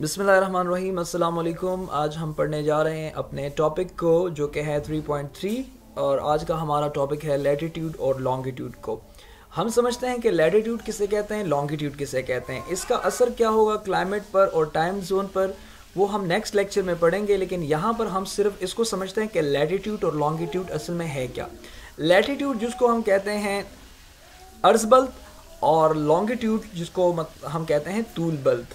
बिसमीम अल्लाम आज हम पढ़ने जा रहे हैं अपने टॉपिक को, जो कि है 3.3 और आज का हमारा टॉपिक है लेटीट्यूड और लॉन्गिट्यूड को। हम समझते हैं कि लेटीट्यूड किसे कहते हैं लॉन्गिट्यूड किसे कहते हैं। इसका असर क्या होगा क्लाइमेट पर और टाइम जोन पर, वो हम नेक्स्ट लेक्चर में पढ़ेंगे, लेकिन यहाँ पर हम सिर्फ़ इसको समझते हैं कि लेटीट्यूड और लॉन्गिट्यूड असल में है क्या। लेटीट्यूड जिसको हम कहते हैं अर्ज़ बल्ब और लॉन्गिट्यूड जिसको हम कहते हैं तूल बल्ब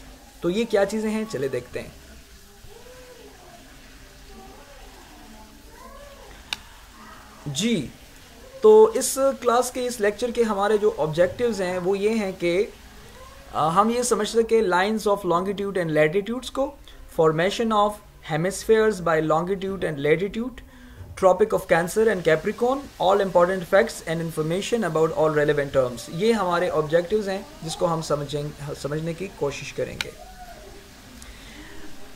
तो ये क्या चीज़ें हैं? चले देखते हैं। जी तो इस क्लास के, इस लेक्चर के हमारे जो ऑब्जेक्टिव्स हैं, वो ये हैं कि हम ये समझ सके lines of longitude and latitudes को formation of hemispheres by longitude and latitude tropic of cancer and Capricorn all important facts and information about all relevant terms ये हमारे ऑब्जेक्टिव्स हैं, जिसको हम समझेंगे समझने की कोशिश करेंगे।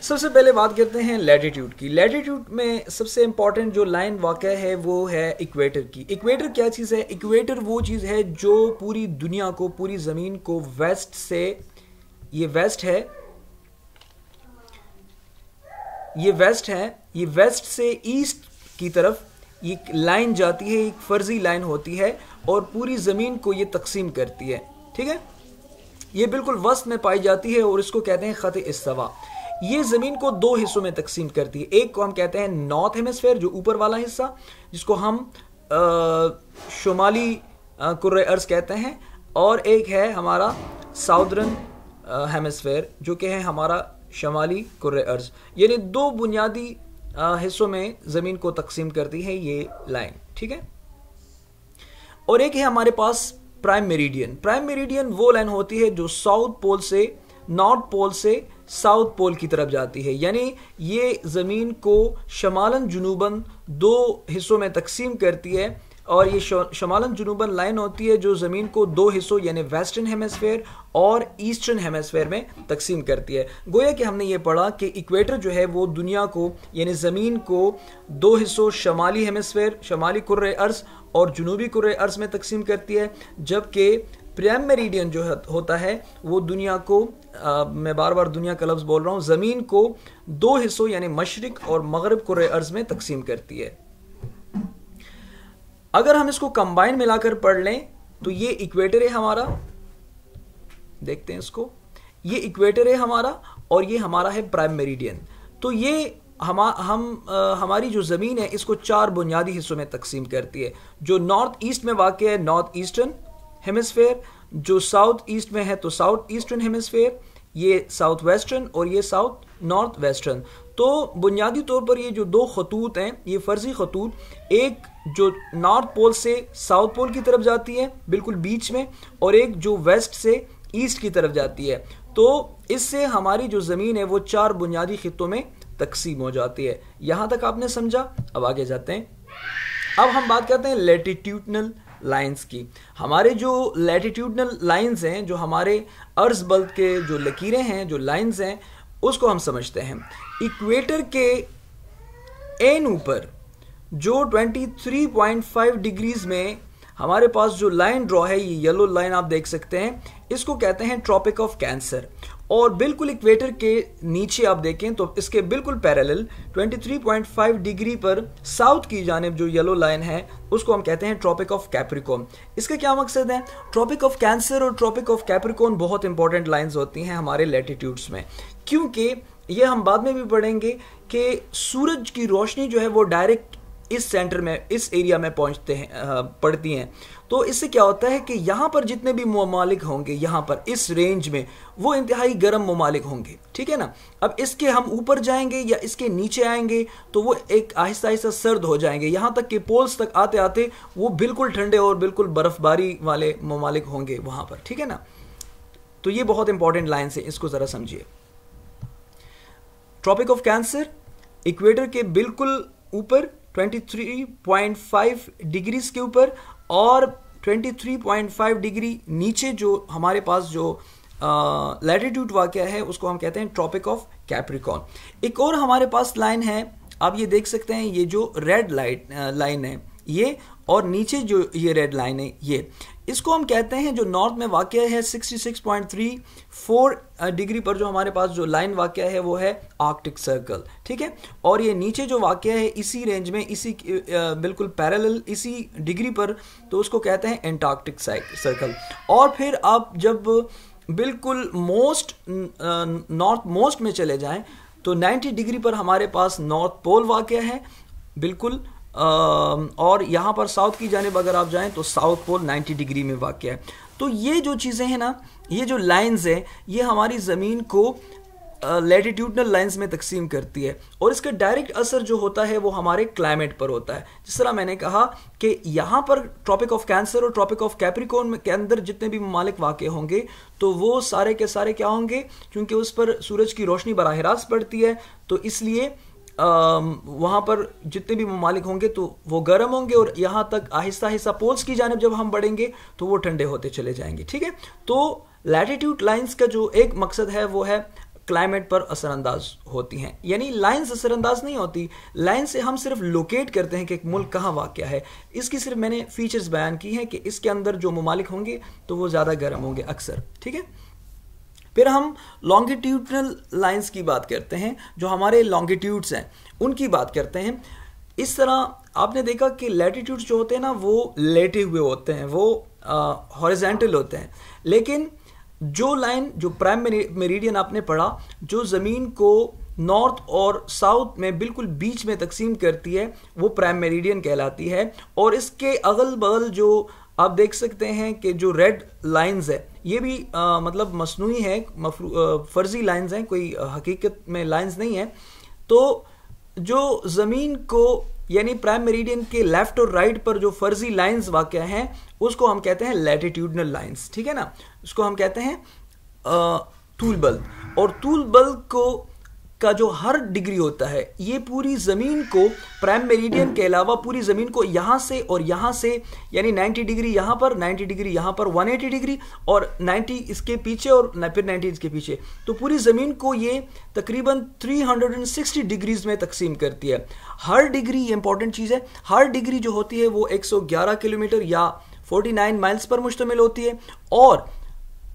सबसे पहले बात करते हैं लेटीट्यूड की। लेटीट्यूड में सबसे इंपॉर्टेंट जो लाइन वाक़ है, वो है इक्वेटर की। इक्वेटर क्या चीज़ है? इक्वेटर वो चीज़ है जो पूरी दुनिया को, पूरी ज़मीन को वेस्ट से, ये वेस्ट है, ये वेस्ट है, ये वेस्ट से ईस्ट की तरफ़ ये लाइन जाती है, एक फर्जी लाइन होती है और पूरी ज़मीन को ये तकसीम करती है। ठीक है? ये बिल्कुल वस्त में पाई जाती है और इसको कहते हैं ख़त इस्तवा ये ज़मीन को दो हिस्सों में तकसीम करती है। एक को हम कहते हैं नॉर्थ हेमस्फेयर, जो ऊपर वाला हिस्सा, जिसको हम शुमाली कुर्र अर्ज़ कहते हैं, और एक है हमारा साउदर्न हेमस्फेयर, जो कि है हमारा शमाली कुर्र अर्ज़। यानी दो बुनियादी हिस्सों में ज़मीन को तकसीम करती है ये लाइन, ठीक है? और एक है हमारे पास प्राइम मेरिडियन। प्राइम मेरिडियन वो लाइन होती है जो साउथ पोल से नॉर्थ पोल से साउथ पोल की तरफ़ जाती है। यानी ये ज़मीन को शमालन जुनूबन दो हिस्सों में तकसीम करती है और ये शमालन जुनूबन लाइन होती है जो ज़मीन को दो हिस्सों यानी वेस्टर्न हेमस्फेयर और ईस्टर्न हेमस्फेयर में तकसीम करती है। गोया कि हमने ये पढ़ा कि इक्वेटर जो है वो दुनिया को यानी ज़मीन को दो हिस्सों शमाली हेमस्फेयर, शमाली कुर्र अर्ज़ और जनूबी कुर्र अर्ज़ में तकसीम करती है, जबकि प्राइम मेरिडियन जो होता है वो दुनिया को आ, मैं बार बार दुनिया का लफ्ज़ बोल रहा हूँ ज़मीन को दो हिस्सों यानी मशरक और मगरब अर्ज़ में तकसीम करती है। अगर हम इसको कंबाइन मिलाकर पढ़ लें तो ये इक्वेटर है हमारा। देखते हैं इसको। ये इक्वेटर है हमारा और ये हमारा है प्राइम मेरिडियन तो ये हम हम आ, हमारी जो ज़मीन है इसको चार बुनियादी हिस्सों में तकसीम करती है। जो नॉर्थ ईस्ट में वाक़ है नॉर्थ ईस्टर्न हेमिसफेयर जो साउथ ईस्ट में है तो साउथ ईस्टर्न हेमिसफेयर, ये साउथ वेस्टर्न और ये साउथ नॉर्थ वेस्टर्न। तो बुनियादी तौर पर ये जो दो खतूत हैं, ये फर्जी खतूत, एक जो नॉर्थ पोल से साउथ पोल की तरफ़ जाती है, बिल्कुल बीच में, और एक जो वेस्ट से ईस्ट की तरफ़ जाती है। तो इससे हमारी जो ज़मीन है, वो चार बुनियादी खितों में तकसीम हो जाती है। यहाँ तक आपने समझा, अब आगे जाते हैं। अब हम बात करते हैं लेटिट्यूडनल लाइंस की। हमारे जो लेटिट्यूडनल लाइंस हैं, जो हमारे अर्ज़ बल्ब के जो लकीरें हैं, जो लाइंस हैं, उसको हम समझते हैं। इक्वेटर के एन ऊपर, जो 23.5 डिग्रीज में हमारे पास जो लाइन ड्रॉ है, ये येलो लाइन आप देख सकते हैं इसको कहते हैं ट्रॉपिक ऑफ़ कैंसर और बिल्कुल इक्वेटर के नीचे आप देखें तो इसके बिल्कुल पैरेलल 23.5 डिग्री पर साउथ की जानब जो येलो लाइन है, उसको हम कहते हैं ट्रॉपिक ऑफ़ कैप्रिकॉन इसका क्या मकसद है? ट्रॉपिक ऑफ़ कैंसर और ट्रॉपिक ऑफ़ कैप्रिकॉन बहुत इंपॉर्टेंट लाइंस होती हैं हमारे लेटीट्यूड्स में. क्योंकि ये हम बाद में भी पढ़ेंगे कि सूरज की रोशनी जो है वो डायरेक्ट इस सेंटर में, इस एरिया में पहुँचते हैं पड़ती हैं। तो इससे क्या होता है कि यहाँ पर जितने भी ममालिक होंगे, यहाँ पर इस रेंज में, वो इंतहाई गर्म ममालिक होंगे, ठीक है ना? अब इसके हम ऊपर जाएँगे या इसके नीचे आएँगे तो वो एक आहिस्ता आहिस्ता सर्द हो जाएँगे। यहाँ तक कि पोल्स तक आते आते वो बिल्कुल ठंडे और बिल्कुल बर्फबारी वाले ममालिक होंगे वहाँ पर, ठीक है ना? तो ये बहुत इंपॉर्टेंट लाइन है, इसको ज़रा समझिए। ट्रॉपिक ऑफ़ कैंसर इक्वेटर के बिल्कुल ऊपर 23.5 डिग्रीज के ऊपर और 23.5 डिग्री नीचे जो हमारे पास जो लैटिट्यूड वाक्य है, उसको हम कहते हैं ट्रॉपिक ऑफ़ कैप्रिकॉन एक और हमारे पास लाइन है, आप ये देख सकते हैं, ये जो रेड लाइट लाइन है, ये और नीचे जो ये रेड लाइन है, ये। इसको हम कहते हैं जो नॉर्थ में वाक़ है 66.34 डिग्री पर जो हमारे पास जो लाइन वाक़ है, वो है आर्कटिक सर्कल, ठीक है? और ये नीचे जो वाक़ है, इसी रेंज में, इसी बिल्कुल पैरेलल इसी डिग्री पर तो उसको कहते हैं एंटार्कटिक सर्कल और फिर आप जब बिल्कुल मोस्ट नॉर्थ मोस्ट में चले जाएँ तो 90 डिग्री पर हमारे पास नॉर्थ पोल वाक़ है, बिल्कुल और यहाँ पर साउथ की जानब अगर आप जाएँ तो साउथ पोल 90 डिग्री में वाक़ है। तो ये जो चीज़ें हैं ना, ये जो लाइंस हैं, ये हमारी ज़मीन को लेटिट्यूडनल लाइंस में तकसीम करती है। और इसका डायरेक्ट असर जो होता है, वो हमारे क्लाइमेट पर होता है। जिस तरह मैंने कहा कि यहाँ पर ट्रॉपिक ऑफ़ कैंसर और ट्रॉपिक ऑफ़ कैप्रिकॉन के अंदर जितने भी ममालिक वाक़ होंगे तो वो सारे के सारे क्या होंगे? क्योंकि उस पर सूरज की रोशनी बरह रास्त पड़ती है तो इसलिए वहाँ पर जितने भी ममालिक होंगे तो वो गर्म होंगे और यहाँ तक आहिस्ता आहिस्ता पोल्स की जानब जब हम बढ़ेंगे तो वो ठंडे होते चले जाएँगे, ठीक है? तो लैटिट्यूड लाइंस का जो एक मकसद है वो है क्लाइमेट पर असरअंदाज होती हैं। यानी लाइंस असरअंदाज नहीं होती लाइन से हम सिर्फ़ लोकेट करते हैं कि एक मुल्क कहाँ वाक़ है। इसकी सिर्फ़ मैंने फीचर्स बयान की हैं कि इसके अंदर जो ममालिक होंगे तो वो ज़्यादा गर्म होंगे अक्सर, ठीक है? फिर हम लॉन्गिट्यूडनल लाइंस की बात करते हैं, जो हमारे लॉन्गिट्यूड्स हैं, उनकी बात करते हैं। इस तरह आपने देखा कि लेटीट्यूड्स जो होते हैं ना, वो लेटे हुए होते हैं, वो हॉरिजेंटल होते हैं। लेकिन जो लाइन जो प्राइम मेरिडियन आपने पढ़ा, जो ज़मीन को नॉर्थ और साउथ में बिल्कुल बीच में तकसीम करती है, वो प्राइम मेरिडियन कहलाती है। और इसके अगल बगल जो आप देख सकते हैं कि जो रेड लाइंस है ये भी आ, मतलब मसनू है फर्जी लाइंस हैं कोई हकीकत में लाइंस नहीं है। तो जो ज़मीन को यानी प्राइम मेरिडियन के लेफ़्ट और राइट पर जो फर्जी लाइंस वाक़ हैं उसको हम कहते हैं लेटिट्यूडनल लाइंस ठीक है ना? उसको हम कहते हैं टूल बल्ब और टूल बल्ब को का जो हर डिग्री होता है, ये पूरी ज़मीन को प्राइम मेरिडियन के अलावा पूरी ज़मीन को यहाँ से और यहाँ से, यानी 90 डिग्री यहाँ पर 90 डिग्री यहाँ पर 180 डिग्री और 90 इसके पीछे और फिर 90 इसके पीछे। तो पूरी ज़मीन को ये तकरीबन 360 डिग्रीज में तकसीम करती है। हर डिग्री इंपॉर्टेंट चीज़ है। हर डिग्री जो होती है वो 111 किलोमीटर या 49 माइल्स पर मुश्तमिल होती है और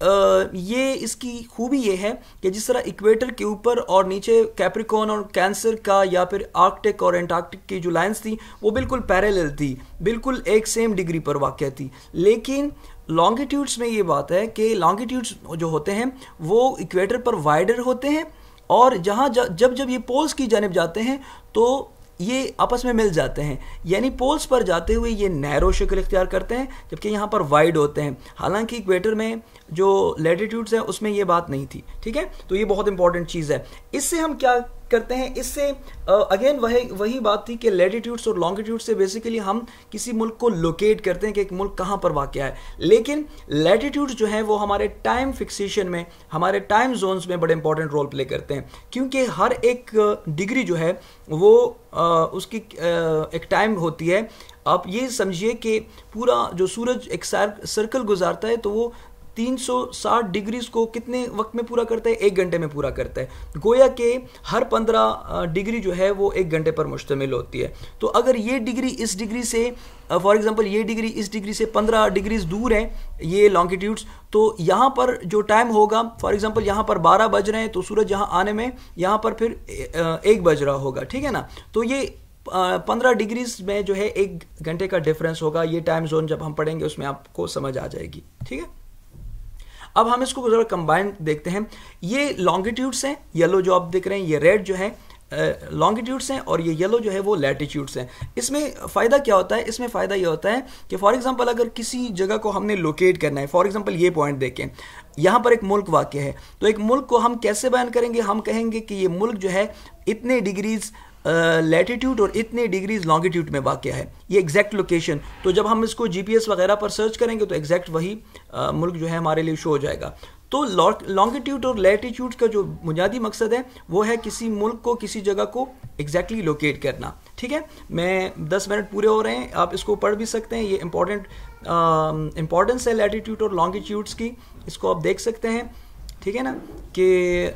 ये इसकी खूबी ये है कि जिस तरह इक्वेटर के ऊपर और नीचे कैप्रिकॉन और कैंसर का या फिर आर्कटिक और एंटार्कटिक की जो लाइंस थी, वो बिल्कुल पैरेलल थी, बिल्कुल एक सेम डिग्री पर वाक़ थी। लेकिन लॉन्गिट्यूड्स में ये बात है कि लॉन्गिट्यूड्स जो होते हैं, वो इक्वेटर पर वाइडर होते हैं और जहाँ जब जब ये पोल्स की जानब जाते हैं तो ये आपस में मिल जाते हैं। यानी पोल्स पर जाते हुए ये नैरो शक्ल इख्तियार करते हैं, जबकि यहाँ पर वाइड होते हैं। हालाँकि इक्वेटर में जो लेटीट्यूड्स हैं, उसमें ये बात नहीं थी। ठीक है? तो ये बहुत इंपॉर्टेंट चीज़ है। इससे हम क्या करते हैं। इससे अगेन uh, वही वही बात थी कि लेटीट्यूड्स और लॉन्गिट्यूड से बेसिकली हम किसी मुल्क को लोकेट करते हैं कि एक मुल्क कहाँ पर वाक़ है। लेकिन लेटीट्यूड्स जो हैं वो हमारे टाइम फिक्सेशन में हमारे टाइम जोन्स में बड़े इंपॉर्टेंट रोल प्ले करते हैं। क्योंकि हर एक डिग्री जो है वो आ, उसकी आ, एक टाइम होती है। आप ये समझिए कि पूरा जो सूरज एक सर्कल गुजारता है तो वो 360 डिग्रीज को कितने वक्त में पूरा करता है? एक घंटे में पूरा करता है। गोया के हर 15 डिग्री जो है वो एक घंटे पर मुश्तमिल होती है। तो अगर ये डिग्री इस डिग्री से फॉर एग्जांपल ये डिग्री इस डिग्री से 15 डिग्रीज दूर है, ये लॉन्गिट्यूड्स तो यहाँ पर जो टाइम होगा, फॉर एग्जांपल यहाँ पर 12 बज रहे हैं तो सूरज यहाँ आने में, यहाँ पर फिर एक बज रहा होगा, ठीक है ना? तो ये पंद्रह डिग्रीज में जो है एक घंटे का डिफरेंस होगा। ये टाइम जोन जब हम पढ़ेंगे, उसमें आपको समझ आ जाएगी, ठीक है? अब हम इसको जरा कंबाइन देखते हैं। ये लॉन्गिट्यूड्स हैं येलो जो आप देख रहे हैं, ये रेड जो है लॉन्गिट्यूड्स हैं और ये येलो जो है वो लैटिट्यूड्स हैं। इसमें फ़ायदा क्या होता है? इसमें फ़ायदा ये होता है कि फॉर एग्जांपल अगर किसी जगह को हमने लोकेट करना है फॉर एग्जांपल ये पॉइंट देखें, यहाँ पर एक मुल्क वाक्य है। तो एक मुल्क को हम कैसे बयान करेंगे? हम कहेंगे कि ये मुल्क जो है, इतने डिग्रीज लेटीट्यूड और इतने डिग्रीज लॉन्गिट्यूड में वाक़ है। ये एग्जैक्ट लोकेशन तो जब हम इसको जीपीएस वगैरह पर सर्च करेंगे तो एग्जैक्ट वही मुल्क जो है हमारे लिए शो हो जाएगा। तो लॉन्गिट्यूड और लेटीट्यूड का जो बुनियादी मकसद है, वो है किसी मुल्क को, किसी जगह को एग्जैक्टली exactly लोकेट करना। ठीक है? मैं दस मिनट पूरे हो रहे हैं, आप इसको पढ़ भी सकते हैं। ये इंपॉर्टेंट इंपॉर्टेंस है लेटीट्यूड और लॉन्गिट्यूड्स की। इसको आप देख सकते हैं। ठीक है ना? कि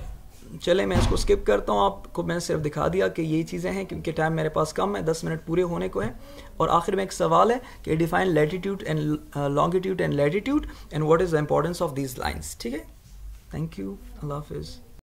चले, मैं इसको स्किप करता हूँ। आपको मैं सिर्फ़ दिखा दिया कि ये चीज़ें हैं, क्योंकि टाइम मेरे पास कम है, दस मिनट पूरे होने को है। और आखिर में एक सवाल है कि define latitude and longitude and latitude and what is the importance of these lines ठीक है? थैंक यू अल्लाह हाफिज़।